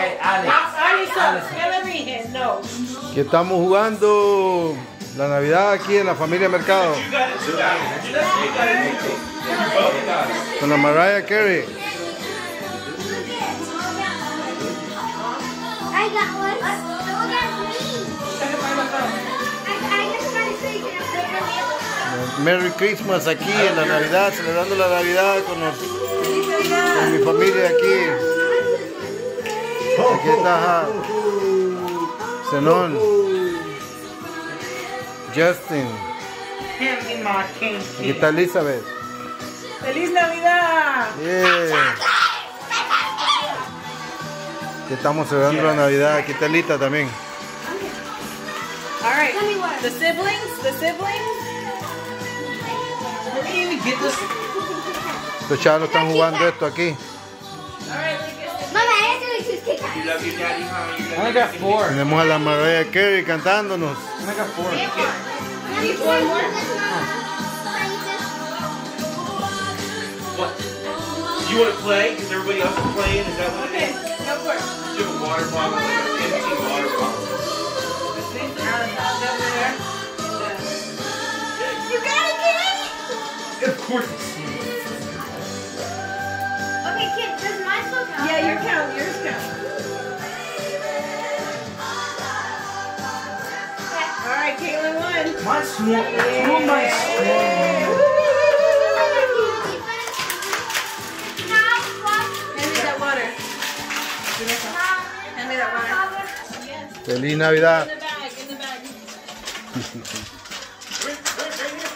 Hey, Alex. Alison, ¿qué le dije? No. Que estamos jugando la Navidad aquí en la familia Mercado. Con la Mariah Carey. Merry Christmas aquí en la Navidad, celebrando la Navidad con, los- con mi familia aquí. Aquí está. Zenón, Justin, aquí está Elizabeth. ¡Feliz Navidad! Yeah. Aquí estamos celebrando la Navidad, aquí está Lita también. All right. Tell me what. The siblings, the siblings. Los chavos están jugando esto aquí. You love your daddy, huh? You love I got four. Tenemos a la Mariah Carey cantándonos. I got four. Mommy, one more. What? You want to play? Because everybody else is playing? Is that what it Okay, is? go for it. You have a water bottle, like an empty water bottle. See? Now it's all over there. You got it, kid? Of course it's Okay, kid, does mine still count? Yeah, count, me some. Hand me that water. Feliz Navidad. In the bag, in the bag.